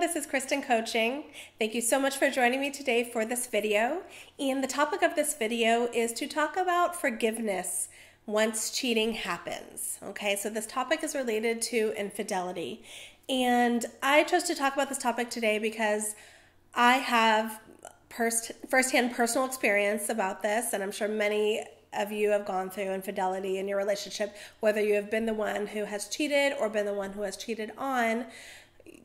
this is Kristin Coaching. Thank you so much for joining me today for this video. And the topic of this video is to talk about forgiveness once cheating happens. Okay, so this topic is related to infidelity. And I chose to talk about this topic today because I have first firsthand personal experience about this, and I'm sure many of you have gone through infidelity in your relationship, whether you have been the one who has cheated or been the one who has cheated on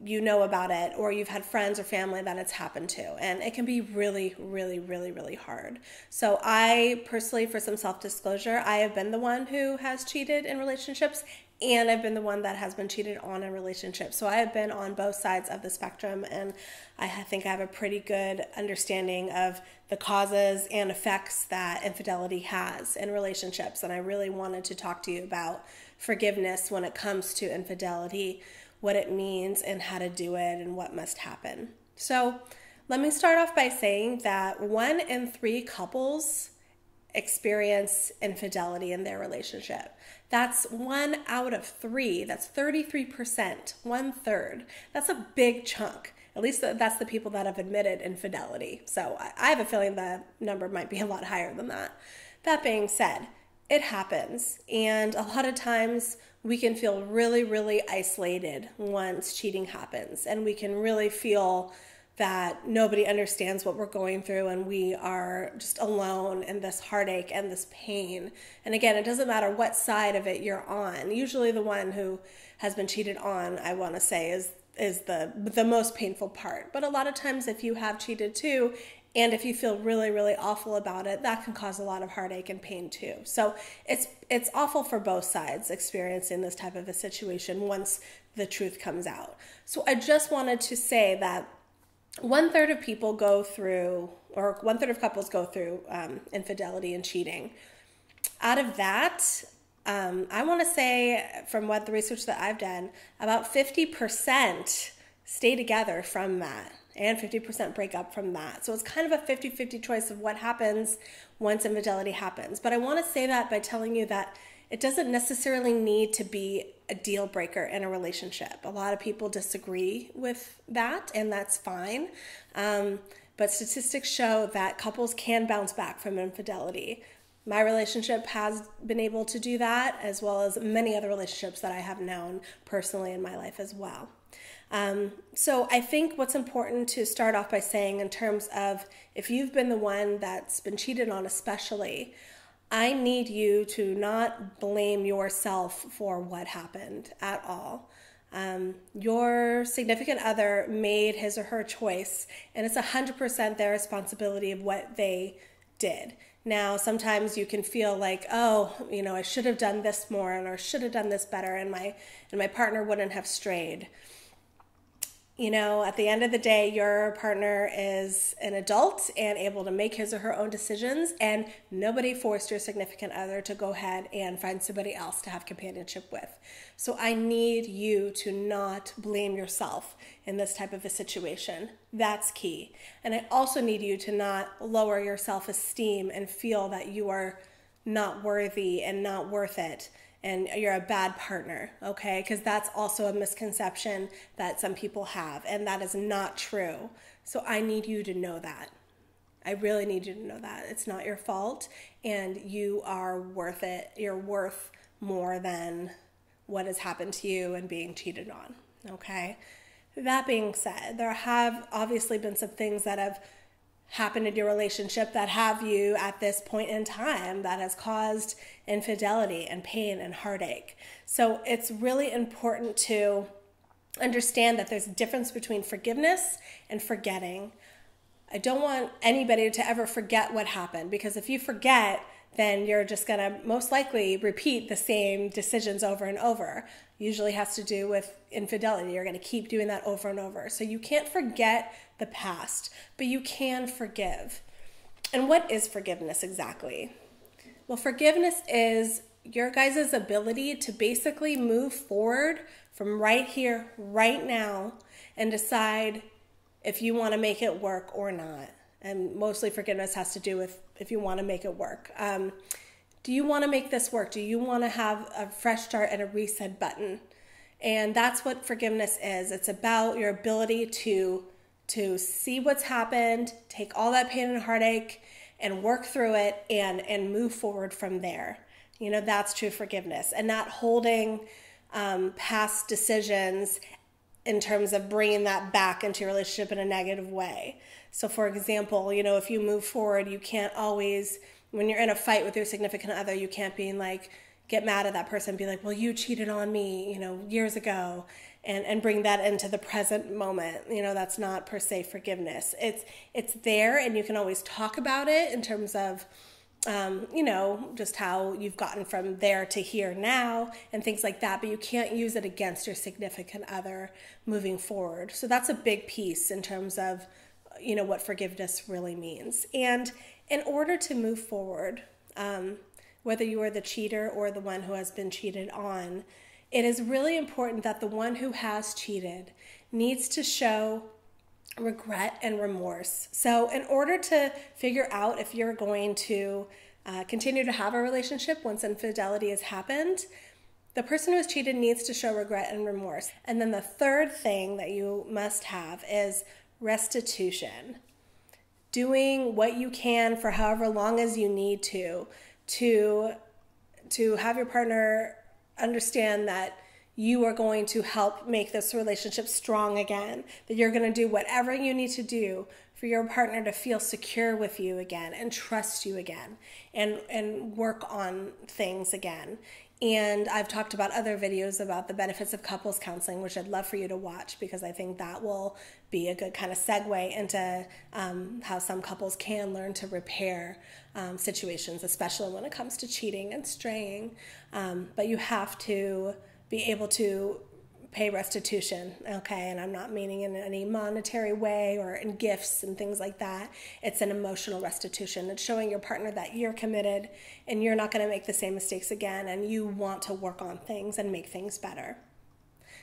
you know about it or you've had friends or family that it's happened to. And it can be really really really really hard. So i personally for some self-disclosure i have been the one who has cheated in relationships and i've been the one that has been cheated on in relationships. So i have been on both sides of the spectrum and i think i have a pretty good understanding of the causes and effects that infidelity has in relationships. And i really wanted to talk to you about forgiveness when it comes to infidelity what it means and how to do it and what must happen. So, let me start off by saying that one in three couples experience infidelity in their relationship. That's one out of three. That's 33%, one third. That's a big chunk. At least that's the people that have admitted infidelity. So I have a feeling the number might be a lot higher than that. That being said, it happens. And a lot of times we can feel really, really isolated once cheating happens. And we can really feel that nobody understands what we're going through and we are just alone in this heartache and this pain. And again, it doesn't matter what side of it you're on. Usually the one who has been cheated on, I want to say is is the the most painful part. But a lot of times if you have cheated too, and if you feel really, really awful about it, that can cause a lot of heartache and pain too. So it's it's awful for both sides experiencing this type of a situation once the truth comes out. So I just wanted to say that one third of people go through, or one third of couples go through um, infidelity and cheating. Out of that, um, I want to say, from what the research that I've done, about 50% stay together from that and 50% break up from that. So it's kind of a 50 50 choice of what happens once infidelity happens. But I want to say that by telling you that it doesn't necessarily need to be a deal breaker in a relationship. A lot of people disagree with that, and that's fine. Um, but statistics show that couples can bounce back from infidelity. My relationship has been able to do that, as well as many other relationships that I have known personally in my life as well. Um, so I think what's important to start off by saying, in terms of if you've been the one that's been cheated on, especially, I need you to not blame yourself for what happened at all. Um, your significant other made his or her choice, and it's 100% their responsibility of what they did. Now, sometimes you can feel like, oh, you know, I should have done this more, and or should have done this better, and my and my partner wouldn't have strayed you know, at the end of the day, your partner is an adult and able to make his or her own decisions, and nobody forced your significant other to go ahead and find somebody else to have companionship with. So I need you to not blame yourself in this type of a situation. That's key. And I also need you to not lower your self esteem and feel that you are not worthy and not worth it and you're a bad partner, okay? Because that's also a misconception that some people have, and that is not true. So I need you to know that. I really need you to know that. It's not your fault, and you are worth it. You're worth more than what has happened to you and being cheated on, okay? That being said, there have obviously been some things that have happened in your relationship that have you at this point in time that has caused infidelity and pain and heartache. So it's really important to understand that there's a difference between forgiveness and forgetting. I don't want anybody to ever forget what happened because if you forget, then you're just going to most likely repeat the same decisions over and over. Usually has to do with infidelity. You're going to keep doing that over and over. So you can't forget the past, but you can forgive. And what is forgiveness exactly? Well, forgiveness is your guys' ability to basically move forward from right here, right now, and decide if you want to make it work or not and mostly forgiveness has to do with if you want to make it work. Um, do you want to make this work? Do you want to have a fresh start and a reset button? And that's what forgiveness is. It's about your ability to to see what's happened, take all that pain and heartache and work through it and and move forward from there. You know, that's true forgiveness and not holding um, past decisions in terms of bringing that back into your relationship in a negative way. So, for example, you know, if you move forward, you can't always, when you're in a fight with your significant other, you can't be like, get mad at that person be like, well, you cheated on me, you know, years ago, and, and bring that into the present moment. You know, that's not per se forgiveness. It's, it's there and you can always talk about it in terms of, um, you know, just how you've gotten from there to here now and things like that, but you can't use it against your significant other moving forward. So that's a big piece in terms of, you know, what forgiveness really means. And in order to move forward, um, whether you are the cheater or the one who has been cheated on, it is really important that the one who has cheated needs to show regret and remorse. So, in order to figure out if you're going to uh, continue to have a relationship once infidelity has happened, the person who has cheated needs to show regret and remorse. And then the third thing that you must have is restitution. Doing what you can for however long as you need to to to have your partner understand that you are going to help make this relationship strong again, that you're going to do whatever you need to do for your partner to feel secure with you again and trust you again and and work on things again. And I've talked about other videos about the benefits of couples counseling, which I'd love for you to watch because I think that will be a good kind of segue into um, how some couples can learn to repair um, situations, especially when it comes to cheating and straying. Um, but you have to be able to pay restitution, okay? And I'm not meaning in any monetary way or in gifts and things like that. It's an emotional restitution. It's showing your partner that you're committed and you're not going to make the same mistakes again and you want to work on things and make things better.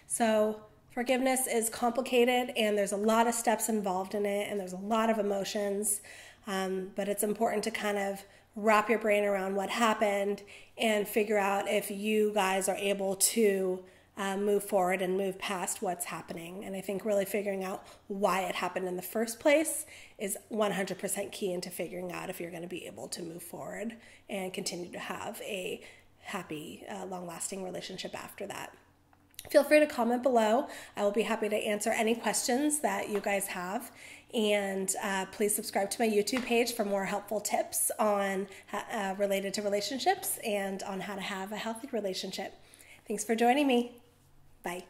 So, forgiveness is complicated and there's a lot of steps involved in it and there's a lot of emotions. Um, but it's important to kind of wrap your brain around what happened and figure out if you guys are able to uh, move forward and move past what's happening. And I think really figuring out why it happened in the first place is 100% key into figuring out if you're going to be able to move forward and continue to have a happy, uh, long lasting relationship after that. Feel free to comment below. I will be happy to answer any questions that you guys have. And uh, please subscribe to my YouTube page for more helpful tips on uh, related to relationships and on how to have a healthy relationship. Thanks for joining me. Bye.